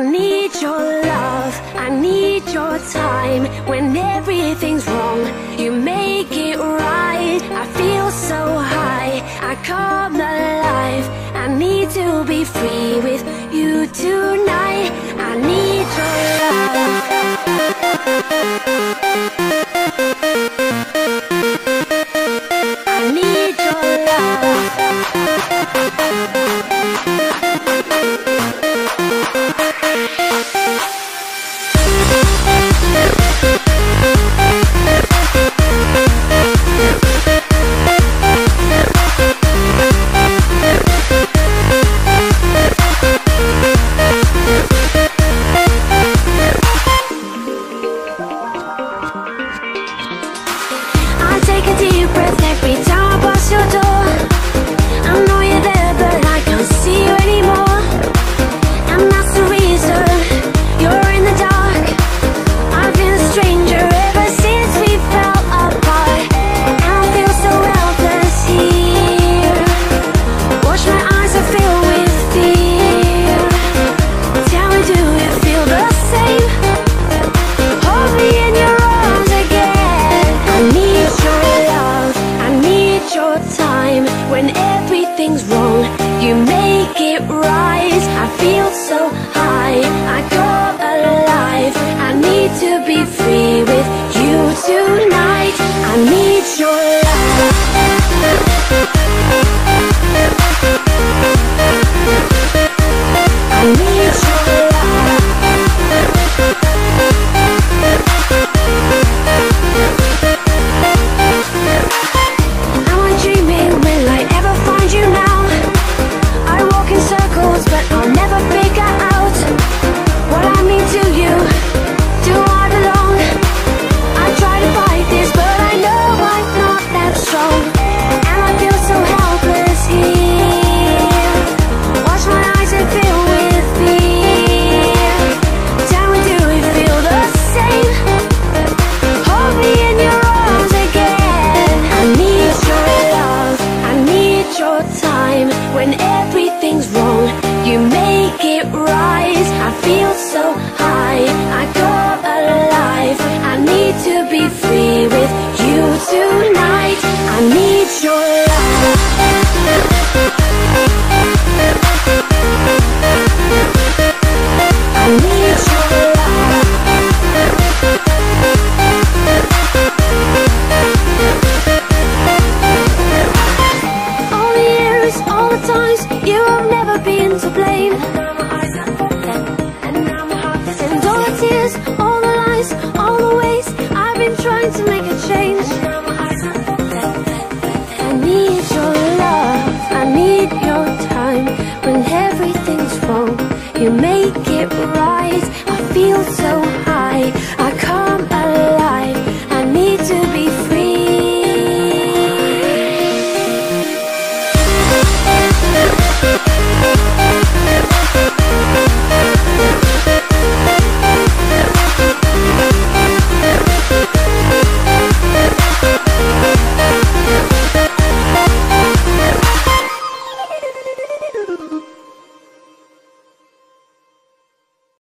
I need your love, I need your time. When every You make it right. I feel so